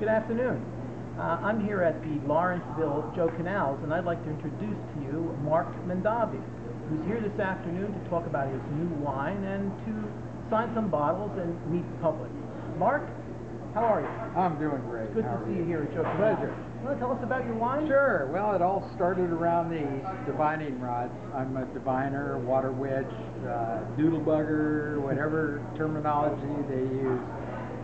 Good afternoon. Uh, I'm here at the Lawrenceville Joe Canal's, and I'd like to introduce to you Marc Mondavi, who's here this afternoon to talk about his new wine and to sign some bottles and meet the public. Marc, how are you? I'm doing great. Good How to see you here at Joe Canal's. Pleasure. You want to tell us about your wine? Sure. Well, it all started around these divining rods. I'm a diviner, water witch, uh, doodle bugger, whatever terminology they use.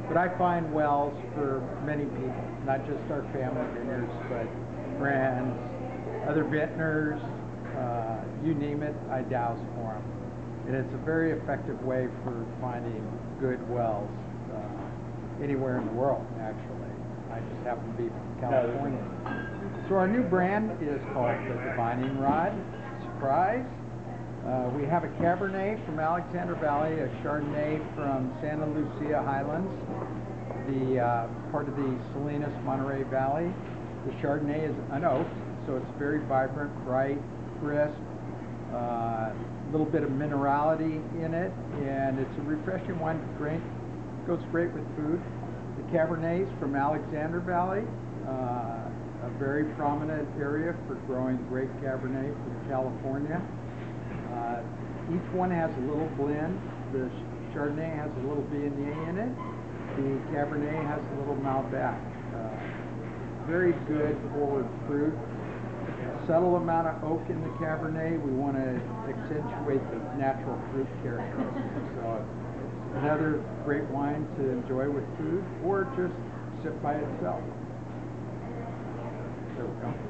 But I find wells for many people, not just our family dinners, but friends, other vintners, uh, you name it, I dowse for them. And it's a very effective way for finding good wells uh, anywhere in the world, actually. I just happen to be from California. So our new brand is called the Divining Rod. Surprise! Uh, we have a Cabernet from Alexander Valley, a Chardonnay from Santa Lucia Highlands, the uh, part of the Salinas Monterey Valley. The Chardonnay is unoaked, so it's very vibrant, bright, crisp, a little bit of minerality in it, and it's a refreshing wine to drink. Goes great with food. The Cabernets from Alexander Valley, uh, a very prominent area for growing great Cabernet from California. Uh, each one has a little blend. The Chardonnay has a little Viognier in it. The Cabernet has a little Malbec. Uh, very good forward fruit. Subtle amount of oak in the Cabernet. We want to accentuate the natural fruit characteristics. So another great wine to enjoy with food or just sit by itself. There we go.